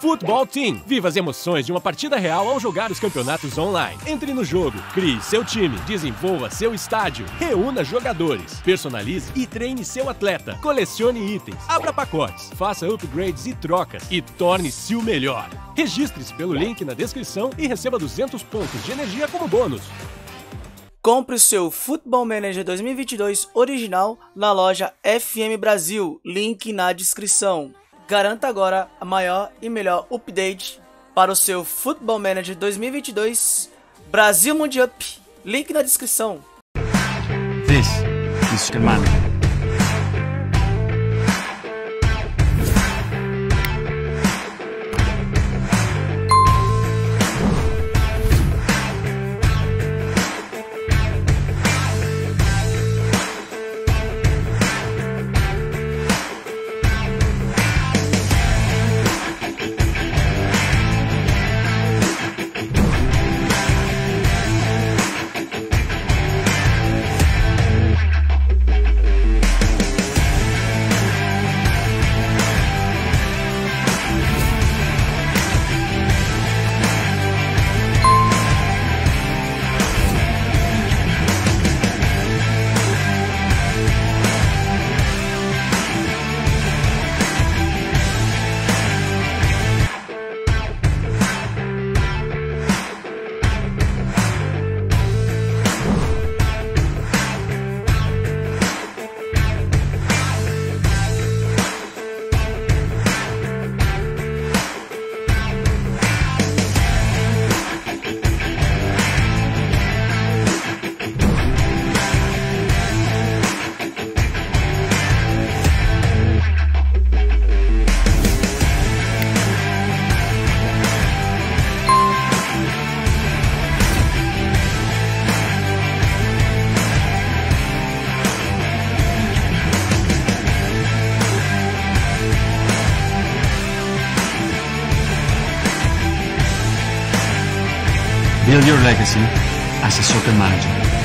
Futebol Team. Viva as emoções de uma partida real ao jogar os campeonatos online. Entre no jogo, crie seu time, desenvolva seu estádio, reúna jogadores, personalize e treine seu atleta, colecione itens, abra pacotes, faça upgrades e trocas e torne-se o melhor. Registre-se pelo link na descrição e receba 200 pontos de energia como bônus. Compre o seu Football Manager 2022 original na loja FM Brasil, link na descrição. Garanta agora a maior e melhor update para o seu Football Manager 2022 Brasil Mundial. Link na descrição. This is. build your legacy as a soccer manager.